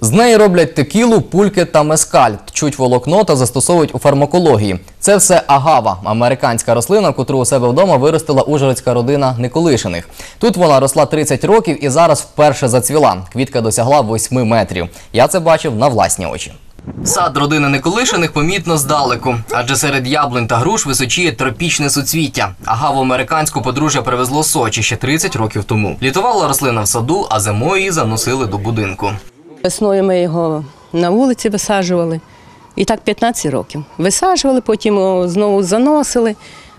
З неї роблять текілу, пульки та мескаль, тчуть волокно та застосовують у фармакології. Це все агава, американська рослина, котру у себе вдома виростила ужгородська родина Николишиних. Тут вона росла 30 років і зараз вперше зацвіла. Квітка досягла 8 метрів. Я це бачив на власні очі. Сад родини Николишиних помітно здалеку, адже серед яблунь та груш височіє тропічне суцвіття. Агаву американську подружжя привезло Сочі ще 30 років тому. Літувала рослина в саду, а зимою її заносили до будинку. Весною ми його на вулиці висаджували. І так 15 років. Висаджували, потім його знову заносили.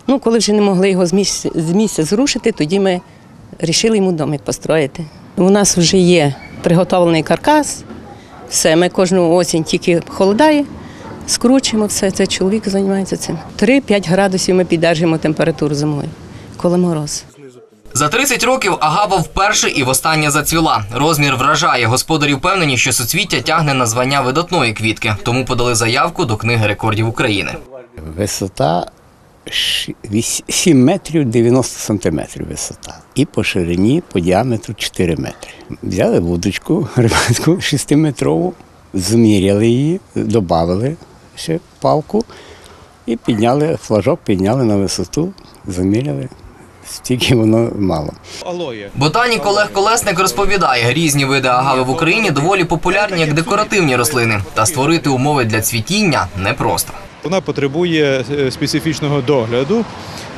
Ну, коли вже не могли його з місця, з місця зрушити, тоді ми вирішили йому домик построїти. У нас вже є приготовлений каркас. Все, ми кожну осінь тільки холодає, скручуємо все. Це чоловік займається цим. 3-5 градусів ми піддержуємо температуру зимою, коли мороз. За 30 років агава вперше і востаннє зацвіла. Розмір вражає. Господарі впевнені, що суцвіття тягне на звання видатної квітки, тому подали заявку до книги рекордів України. Висота 7 метрів 90 сантиметрів висота. І по ширині, по діаметру 4 метри. Взяли вудочку рибацьку 6-метрову, зміряли її, додали ще палку і підняли флажок, підняли на висоту, заміряли. Стільки воно мало. Ботанік Олег Колесник розповідає, різні види агави в Україні доволі популярні як декоративні рослини, та створити умови для цвітіння непросто. Вона потребує е, специфічного догляду.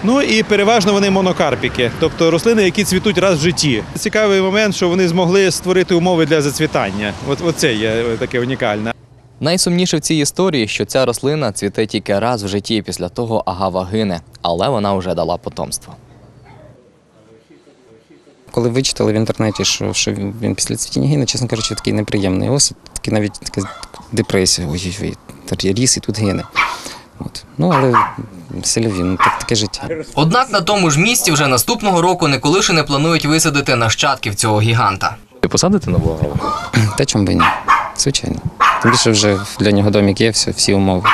Ну і переважно вони монокарпіки, тобто рослини, які цвітуть раз в житті. Цікавий момент, що вони змогли створити умови для зацвітання. От, оце є е, таке унікальне. Найсумніше в цій історії, що ця рослина цвіте тільки раз в житті, після того агава гине, але вона вже дала потомство. Коли вичитали в інтернеті, що, що він після цвітіння гине, чесно кажучи, такий неприємний осіб, такий навіть така депресія. Ой-ой-ой, ріс і тут гине. От. Ну, але селяві, ну, так, таке життя. Однак на тому ж місці вже наступного року Николишини планують висадити нащадків цього гіганта. Ви посадите нову агаву? Та чому би ні? Звичайно. Тим більше вже для нього домик є, все, всі умови.